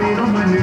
I'm